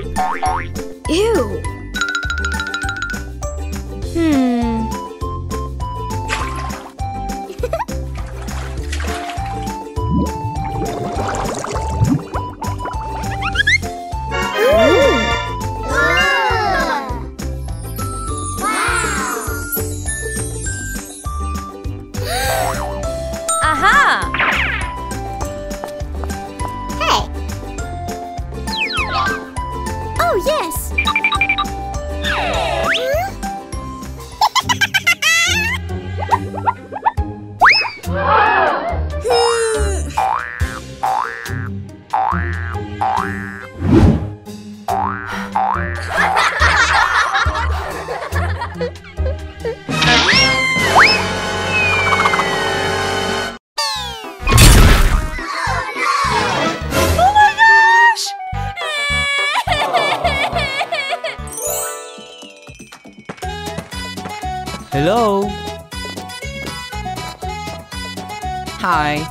Ew. Hmm. Hello? Hi.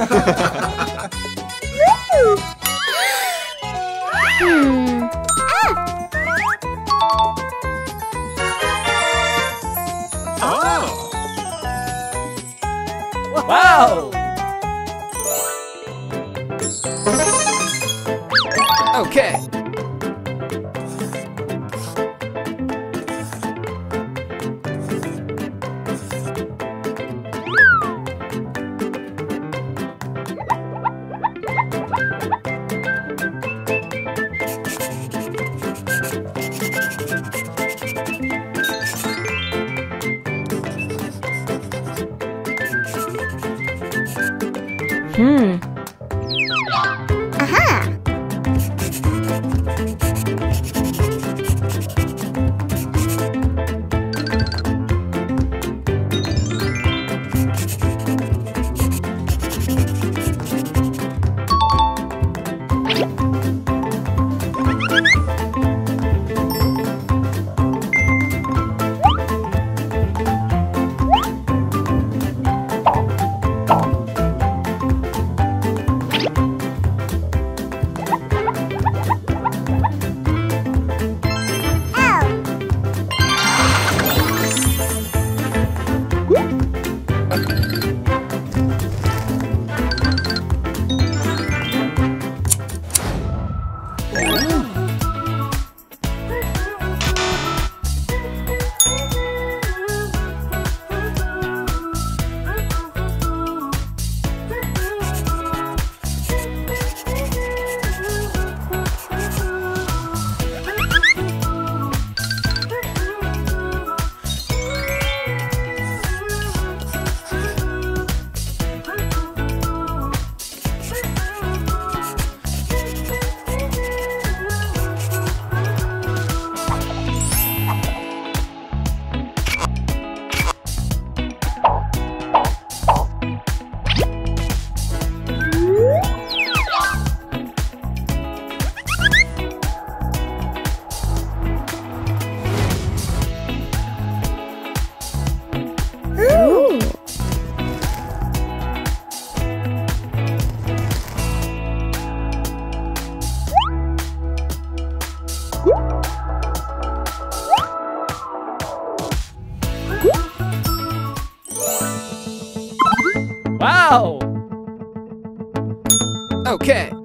Hmm. Wow! Hmm. Okay.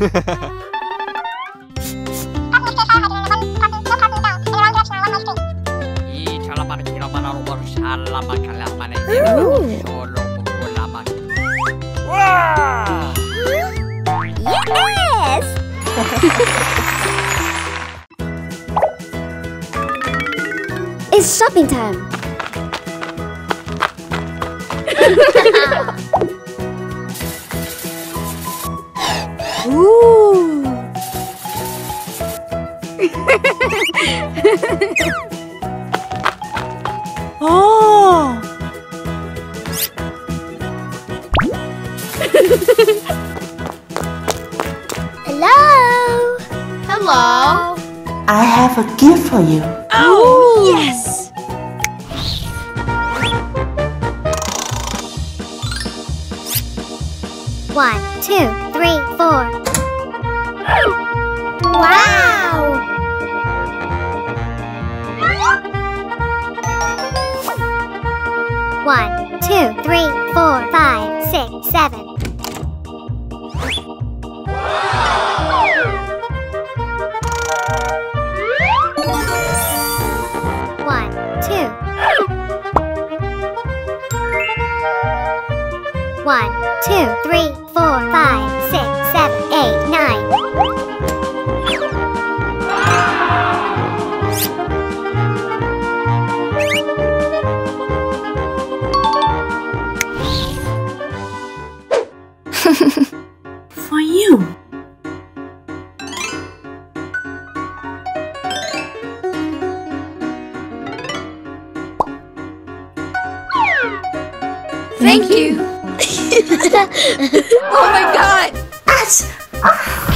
it's shopping time! One, two, three, four. Wow! One, two, three, four, five, six, seven. One, two. One, two, three, oh my god! Ash! Ah.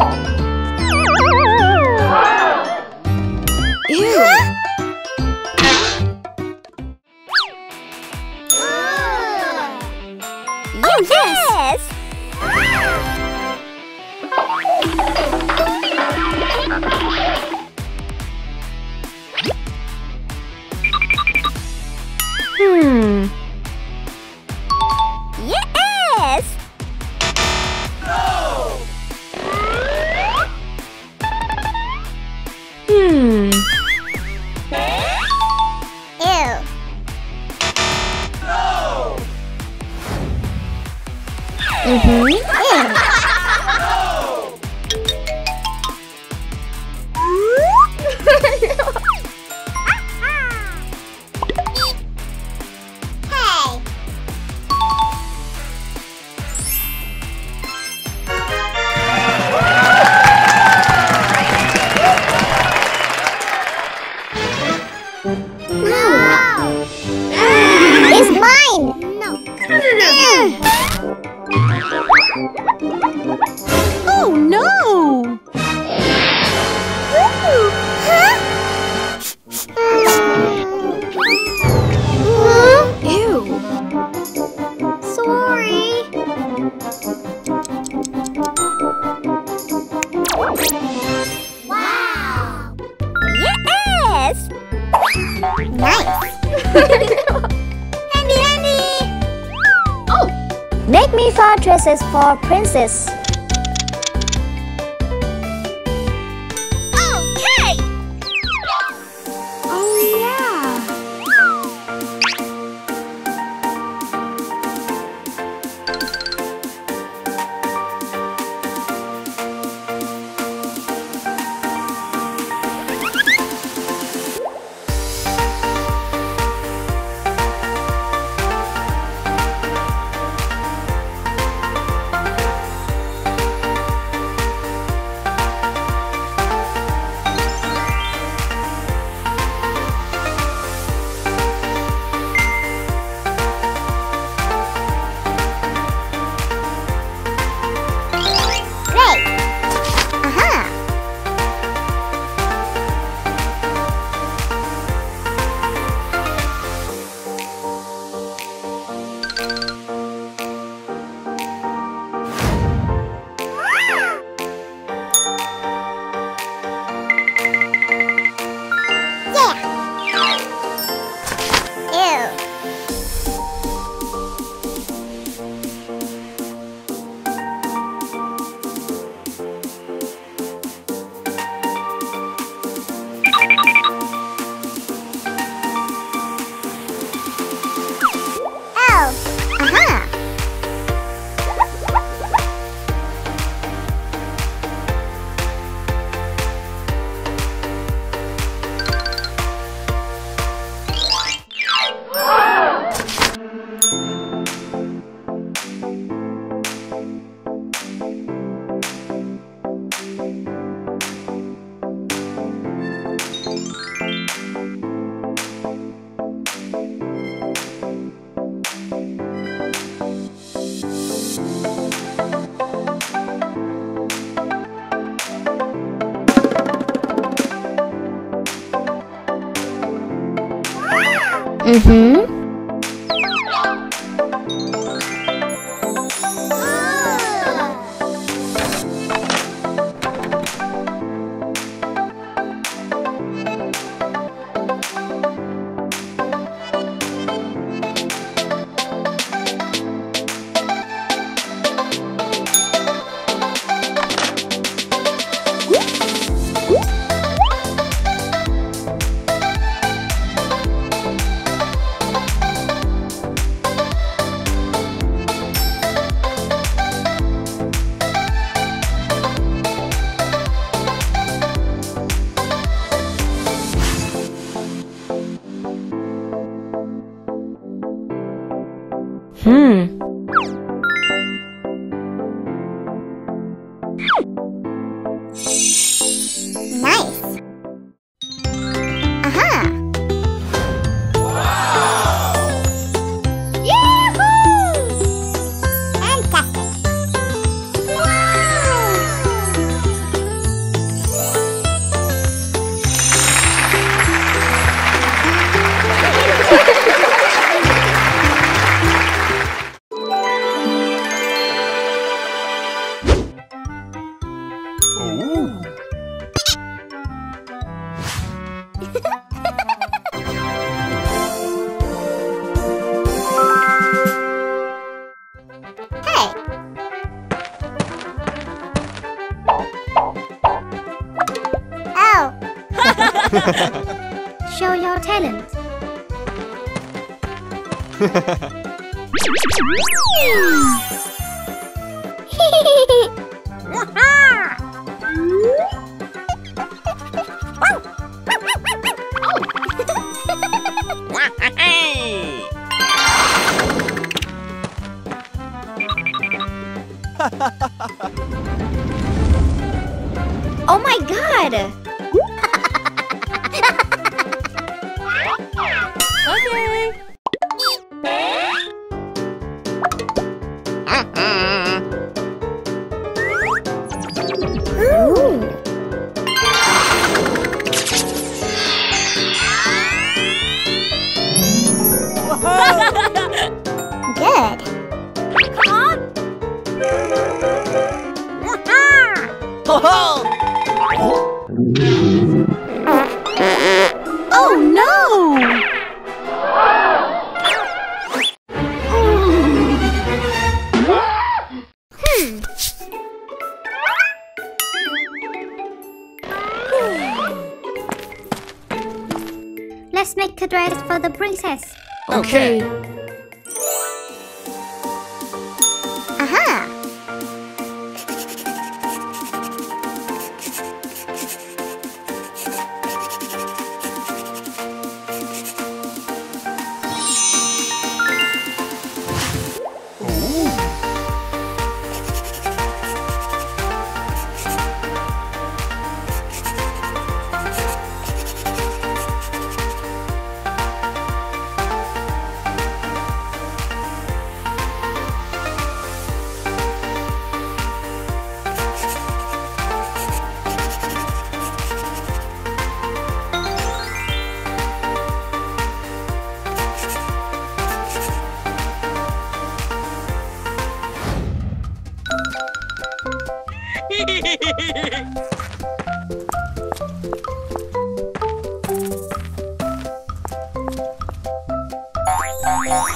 Ew. For princess. Mm-hmm. My Let's make a dress for the princess. Okay. Aha!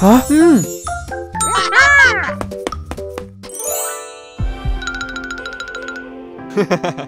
啊，嗯。Ha.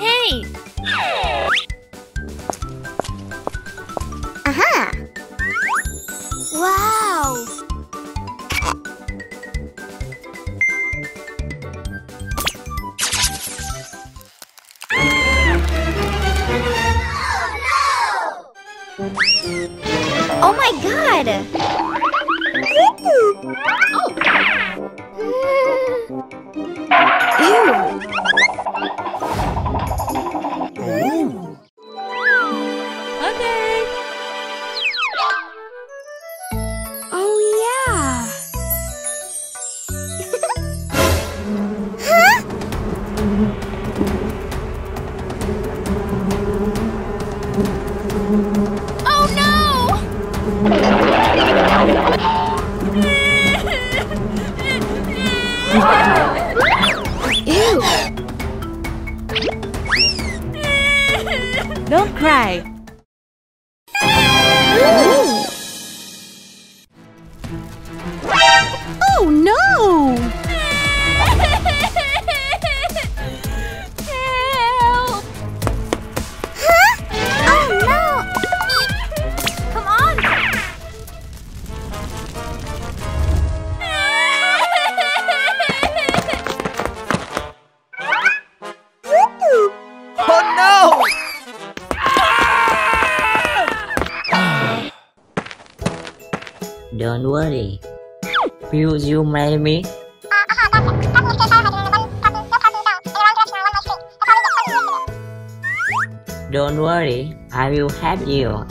Hey! Aha! Wow! Oh no! Oh my god! Don't cry. have you?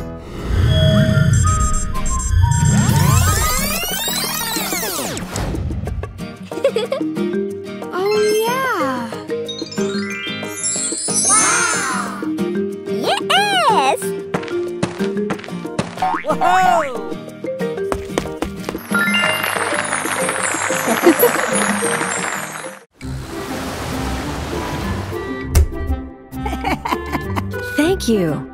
Oh, Thank you.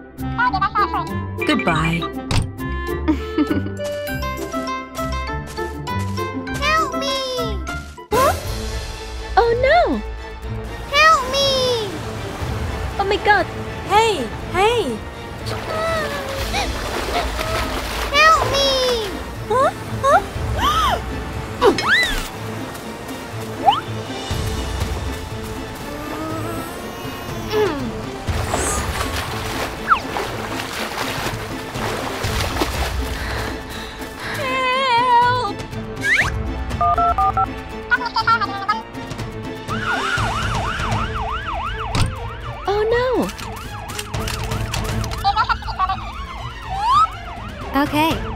Okay.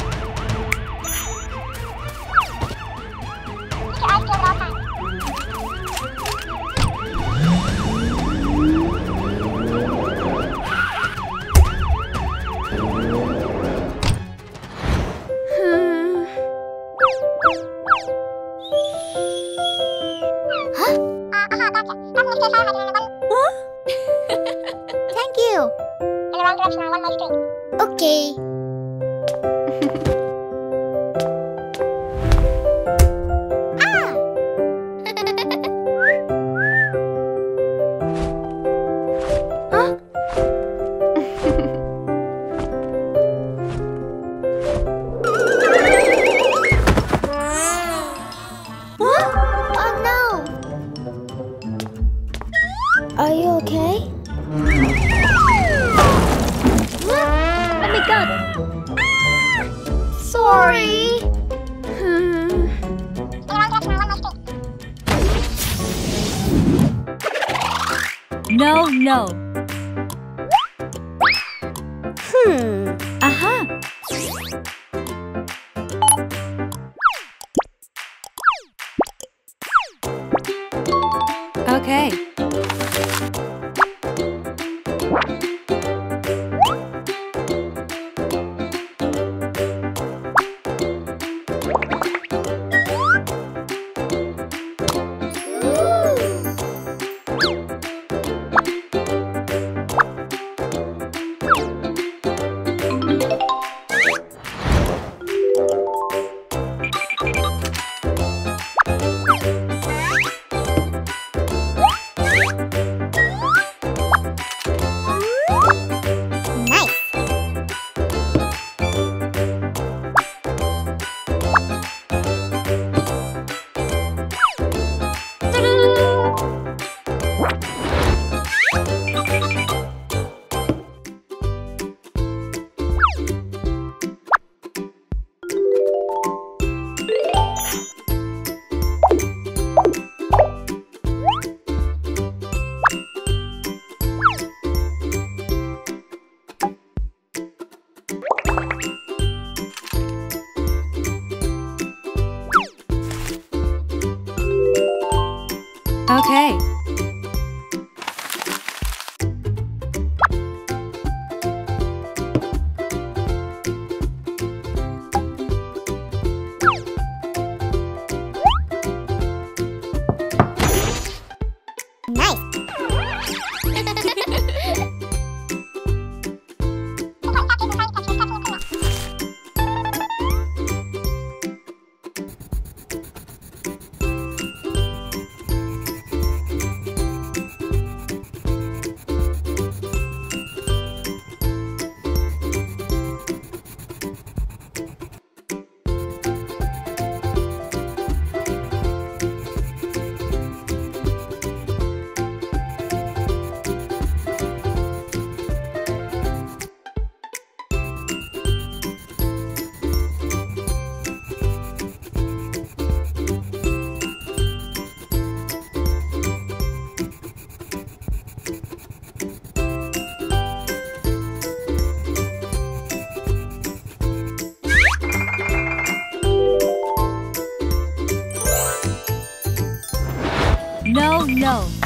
No,